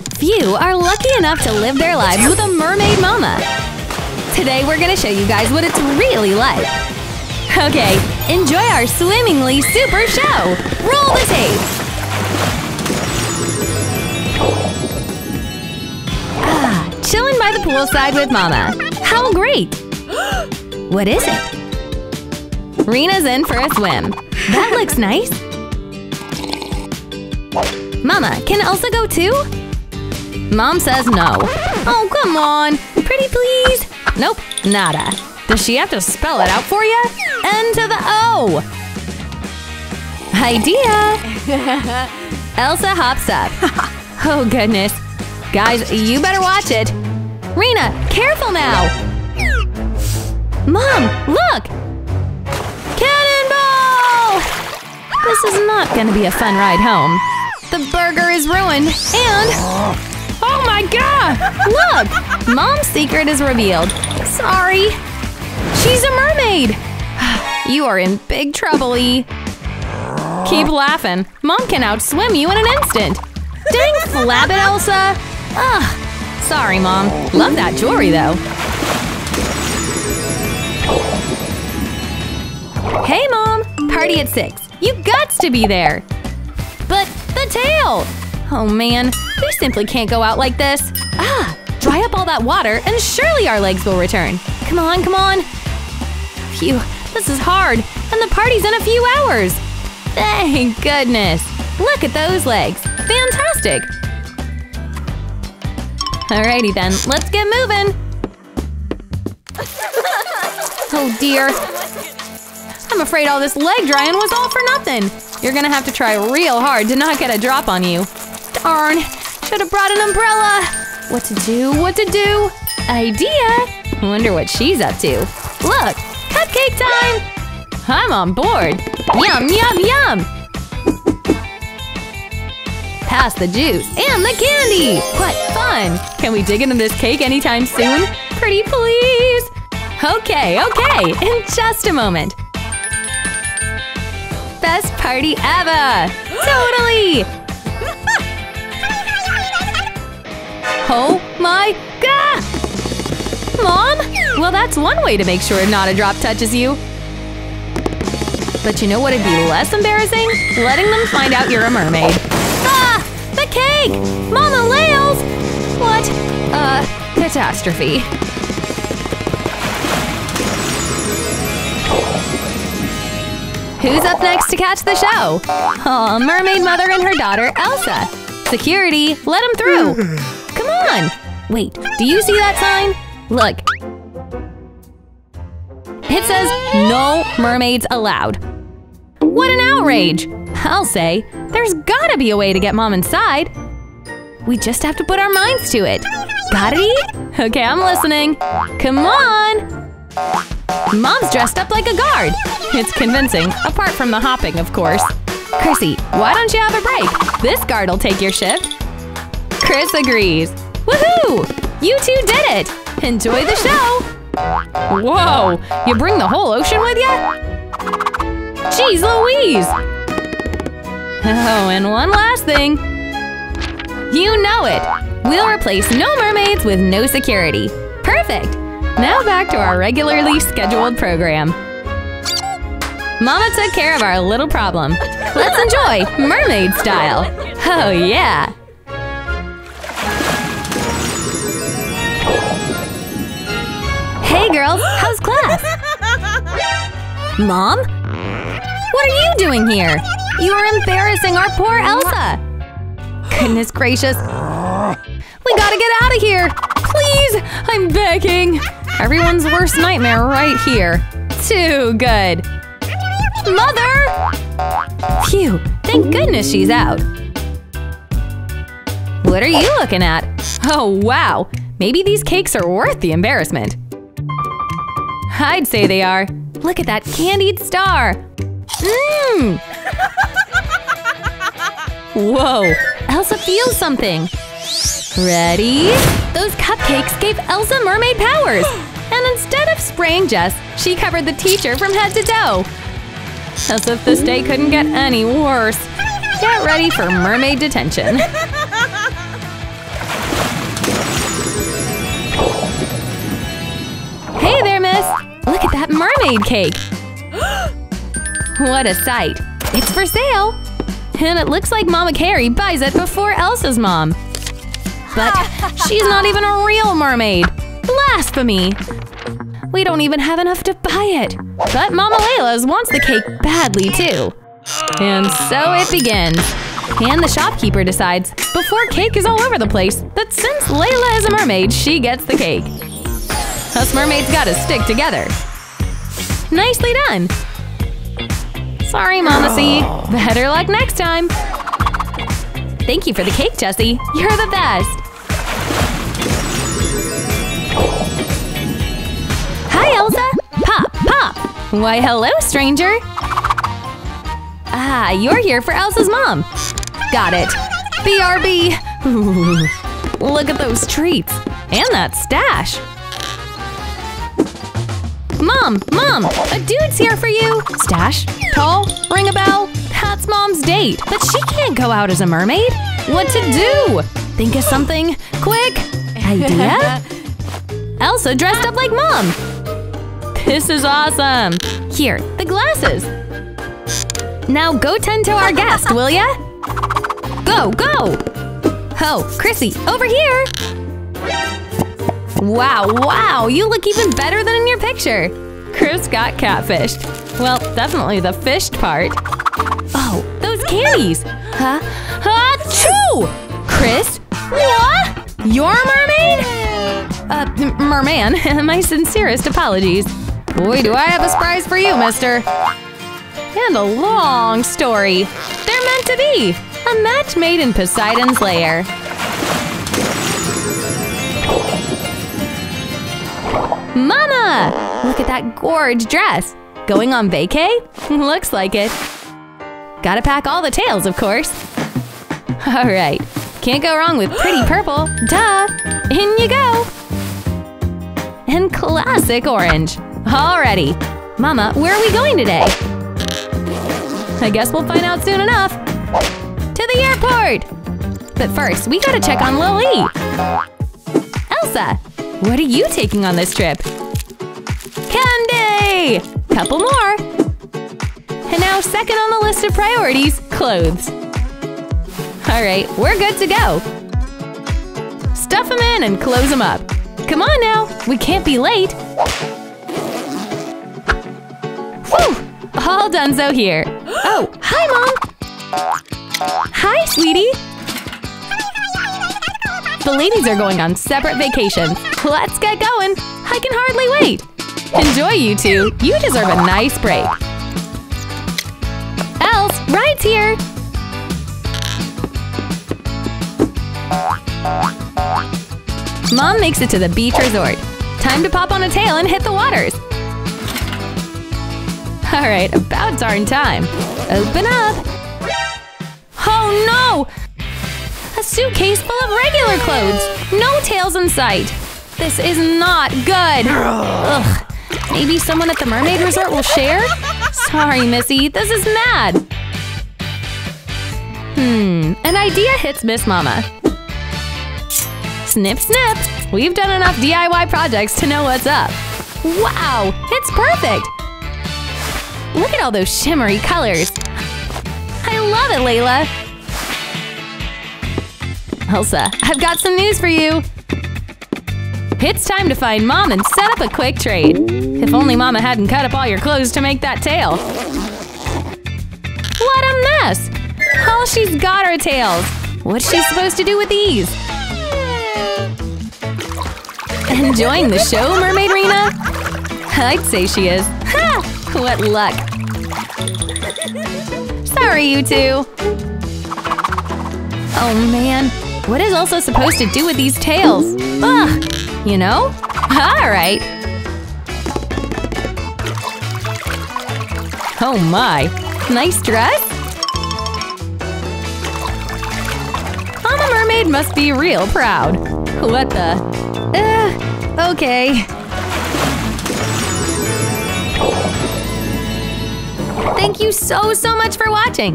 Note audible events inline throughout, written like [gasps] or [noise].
Few are lucky enough to live their lives with a mermaid mama. Today we're gonna show you guys what it's really like. Okay, enjoy our swimmingly super show! Roll the tape! Ah, chilling by the poolside with Mama. How great! [gasps] what is it? Rena's in for a swim. That looks nice. Mama, can Elsa go too? Mom says no. Oh, come on. Pretty please. Nope, nada. Does she have to spell it out for you? N to the O. Idea. [laughs] Elsa hops up. [laughs] Oh, goodness. Guys, you better watch it. Rena, careful now. Mom, look. Cannonball! This is not gonna be a fun ride home. The burger is ruined, and… [gasps] [gasps] Oh. My god! Look! Mom's secret is revealed. Sorry. She's a mermaid! [sighs] You are in big trouble, E. Keep laughing. Mom can outswim you in an instant. Dang flabbit, Elsa! Ugh. Sorry, Mom. Love that jewelry, though. Hey, Mom! Party at 6. You gots to be there! But the tail! Oh man, we simply can't go out like this. Ah! Dry up all that water and surely our legs will return. Come on, come on! Phew, this is hard, and the party's in a few hours! Thank goodness! Look at those legs! Fantastic! Alrighty then, let's get moving! [laughs] Oh dear, I'm afraid all this leg drying was all for nothing. You're gonna have to try real hard to not get a drop on you. Darn, should have brought an umbrella. What to do, what to do? Idea! Wonder what she's up to. Look, cupcake time! I'm on board. Yum, yum, yum! Pass the juice and the candy! What fun! Can we dig into this cake anytime soon? Pretty please! Okay, okay, in just a moment. Best party ever! totally! Oh my god! Mom? Well, that's one way to make sure not a drop touches you. But you know what would be less embarrassing? Letting them find out you're a mermaid. Ah! The cake! Mama Lails! What? Uh, catastrophe. Who's up next to catch the show? Aw, mermaid mother and her daughter, Elsa. Security, let them through. On. Wait, do you see that sign? Look. It says, no mermaids allowed. What an outrage! I'll say, there's gotta be a way to get mom inside. We just have to put our minds to it. Got it? Okay, I'm listening. Come on! Mom's dressed up like a guard. It's convincing, apart from the hopping, of course. Chrissy, why don't you have a break? This guard'll take your shift. Chris agrees. Woohoo! You two did it! Enjoy the show! Whoa! You bring the whole ocean with you? Jeez Louise! Oh, and one last thing. You know it! We'll replace no mermaids with no security. Perfect! Now back to our regularly scheduled program. Mama took care of our little problem. Let's enjoy mermaid style. Oh yeah! Hey girls, how's class? Mom? What are you doing here? You are embarrassing our poor Elsa! Goodness gracious. We gotta get out of here! Please! I'm begging! Everyone's worst nightmare right here. Too good. Mother! Phew, thank goodness she's out. What are you looking at? Oh, wow. Maybe these cakes are worth the embarrassment. I'd say they are. Look at that candied star. Mmm! Whoa, Elsa feels something. Ready? Those cupcakes gave Elsa mermaid powers! [gasps] And instead of spraying Jess, she covered the teacher from head to toe. As if this day couldn't get any worse. Get ready for mermaid detention. [laughs] that mermaid cake! [gasps] what a sight! It's for sale! And it looks like Mama Carrie buys it before Elsa's mom. But [laughs] she's not even a real mermaid! Blasphemy! We don't even have enough to buy it! But Mama Layla's wants the cake badly too! And so it begins! And the shopkeeper decides, before cake is all over the place, that since Layla is a mermaid, she gets the cake. Us mermaids gotta stick together. Nicely done! Sorry, Mama C. Better luck next time! Thank you for the cake, Jessie. You're the best! Hi, Elsa! Pop, pop! Why, hello, stranger! Ah, you're here for Elsa's mom! Got it! BRB! Ooh, [laughs] look at those treats! And that stash! Mom! Mom! A dude's here for you! Stash? Tall? Ring a bell? That's Mom's date, but she can't go out as a mermaid! What to do? Think of something? Quick! Idea? [laughs] Elsa dressed up like Mom! This is awesome! Here, the glasses! Now go tend to our guest, will ya? Go, go! Oh, Chrissy, over here! Wow, wow, you look even better than in your picture! Chris got catfished. Well, definitely the fished part. Oh, those candies! Huh? Achoo! Chris? What? You're a mermaid? Uh, merman, [laughs] my sincerest apologies. Boy, do I have a surprise for you, mister. And a long story. They're meant to be! A match made in Poseidon's lair. Mama! Look at that gorge dress! Going on vacay? [laughs] Looks like it. Gotta pack all the tails, of course. [laughs] Alright, can't go wrong with pretty [gasps] purple. Duh! In you go! And classic orange. Alrighty. Mama, where are we going today? I guess we'll find out soon enough. To the airport! But first, we gotta check on Lily. Elsa, what are you taking on this trip? Candy! Couple more. And now second on the list of priorities, clothes. Alright, we're good to go. Stuff them in and close them up. Come on now, we can't be late. Whew! All done so here. [gasps] Oh, hi, Mom! Hi, sweetie! The ladies are going on separate vacations. Let's get going! I can hardly wait! Enjoy, you two! You deserve a nice break! Else, ride's here! Mom makes it to the beach resort. Time to pop on a tail and hit the waters! Alright, about darn time. Open up! Oh no! A suitcase full of regular clothes! No tails in sight! This is not good! Ugh. Maybe someone at the mermaid resort will share? Sorry, Missy, this is mad! Hmm, an idea hits Miss Mama. Snip, snip! We've done enough DIY projects to know what's up. Wow, it's perfect! Look at all those shimmery colors! I love it, Layla! Elsa, I've got some news for you! It's time to find Mom and set up a quick trade. If only Mama hadn't cut up all your clothes to make that tail. What a mess! All she's got are tails. What's she supposed to do with these? Enjoying the show, Mermaid Rena? I'd say she is. Ha! What luck! Sorry, you two! Oh man, what is Elsa supposed to do with these tails? Ugh! You know? Alright! Oh my! Nice dress? Mama Mermaid must be real proud. What the? Uh, okay. Thank you so, so much for watching!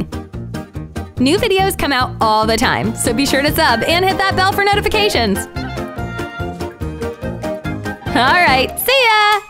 New videos come out all the time, so be sure to sub and hit that bell for notifications! All right, see ya!